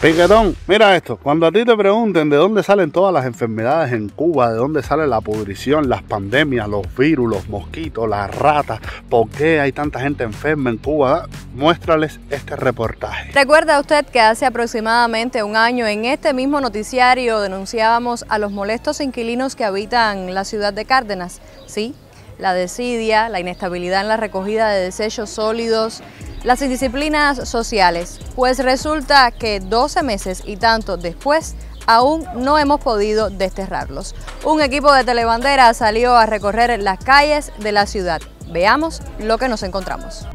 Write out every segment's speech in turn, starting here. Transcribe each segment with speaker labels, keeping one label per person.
Speaker 1: Piquetón, mira esto, cuando a ti te pregunten de dónde salen todas las enfermedades en Cuba, de dónde sale la pudrición, las pandemias, los virus, los mosquitos, las ratas, por qué hay tanta gente enferma en Cuba, muéstrales este reportaje.
Speaker 2: ¿Recuerda usted que hace aproximadamente un año en este mismo noticiario denunciábamos a los molestos inquilinos que habitan la ciudad de Cárdenas? Sí, la desidia, la inestabilidad en la recogida de desechos sólidos, las indisciplinas sociales, pues resulta que 12 meses y tanto después aún no hemos podido desterrarlos. Un equipo de telebandera salió a recorrer las calles de la ciudad. Veamos lo que nos encontramos.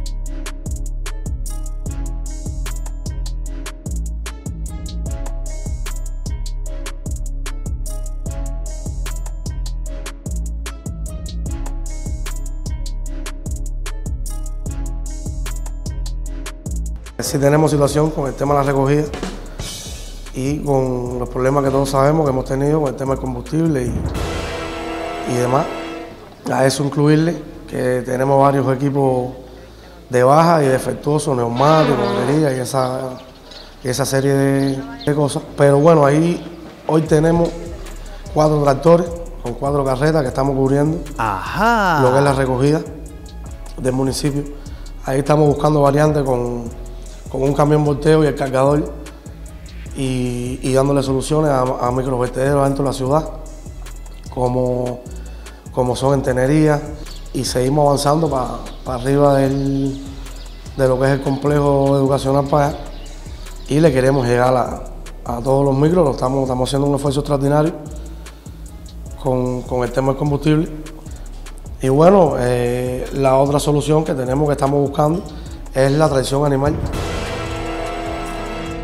Speaker 3: Si tenemos situación con el tema de la recogida y con los problemas que todos sabemos que hemos tenido con el tema del combustible y, demás. A eso incluirle que tenemos varios equipos de baja y defectuosos, neumáticos, baterías y esa, esa serie de, cosas. Pero bueno, ahí hoy tenemos cuatro tractores con cuatro carretas que estamos cubriendo lo que es la recogida del municipio. Ahí estamos buscando variantes con con un camión volteo y el cargador y, dándole soluciones a, a microvertederos dentro de la ciudad, como, como son en Tenería, y seguimos avanzando para arriba del, de lo que es el complejo educacional para y le queremos llegar a, todos los micros, estamos, estamos haciendo un esfuerzo extraordinario con, el tema del combustible. Y bueno, eh, la otra solución que tenemos que estamos buscando es la traición animal.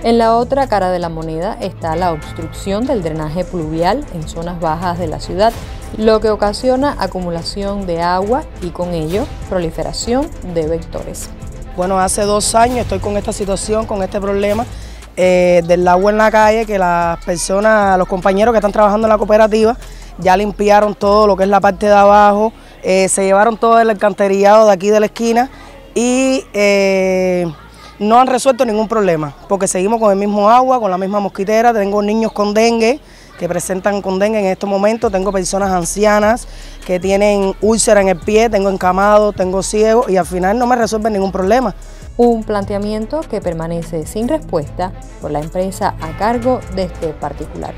Speaker 2: En la otra cara de la moneda está la obstrucción del drenaje pluvial en zonas bajas de la ciudad, lo que ocasiona acumulación de agua y con ello proliferación de vectores.
Speaker 4: Bueno, hace dos años estoy con esta situación, con este problema eh, del agua en la calle, que las personas, los compañeros que están trabajando en la cooperativa ya limpiaron todo lo que es la parte de abajo, eh, se llevaron todo el alcantarillado de aquí de la esquina y... Eh, no han resuelto ningún problema, porque seguimos con el mismo agua, con la misma mosquitera, tengo niños con dengue que presentan con dengue en estos momentos, tengo personas ancianas que tienen úlcera en el pie, tengo encamado, tengo ciego y al final no me resuelven ningún problema.
Speaker 2: Un planteamiento que permanece sin respuesta por la empresa a cargo de este particular.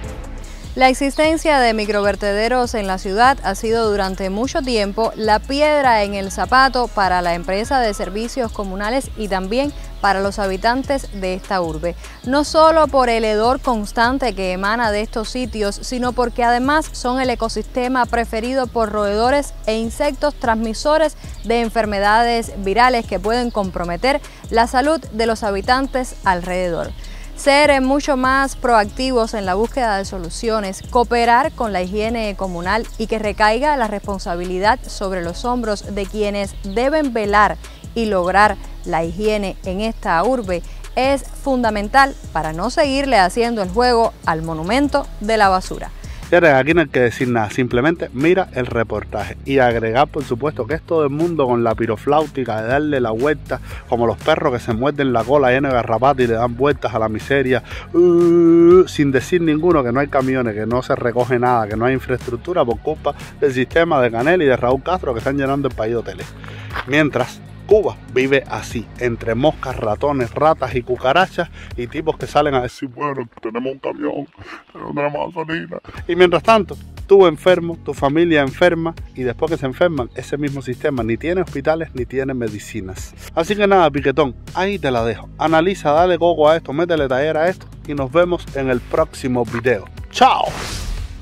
Speaker 2: La existencia de microvertederos en la ciudad ha sido durante mucho tiempo la piedra en el zapato para la empresa de servicios comunales y también para los habitantes de esta urbe. No solo por el hedor constante que emana de estos sitios, sino porque además son el ecosistema preferido por roedores e insectos transmisores de enfermedades virales que pueden comprometer la salud de los habitantes alrededor ser mucho más proactivos en la búsqueda de soluciones, cooperar con la higiene comunal y que recaiga la responsabilidad sobre los hombros de quienes deben velar y lograr la higiene en esta urbe es fundamental para no seguirle haciendo el juego al monumento de la basura.
Speaker 1: Aquí no hay que decir nada, simplemente mira el reportaje y agregar, por supuesto, que es todo el mundo con la pirofláutica de darle la vuelta, como los perros que se muerden la cola llena de garrapata y le dan vueltas a la miseria, uh, sin decir ninguno que no hay camiones, que no se recoge nada, que no hay infraestructura por culpa del sistema de Canel y de Raúl Castro que están llenando el país de hoteles. Mientras Cuba vive así, entre moscas, ratones, ratas y cucarachas y tipos que salen a decir, bueno, tenemos un camión, no tenemos gasolina. Y mientras tanto, tú enfermo, tu familia enferma y después que se enferman, ese mismo sistema ni tiene hospitales ni tiene medicinas. Así que nada, piquetón, ahí te la dejo. Analiza, dale coco a esto, métele taller a esto y nos vemos en el próximo video. ¡Chao!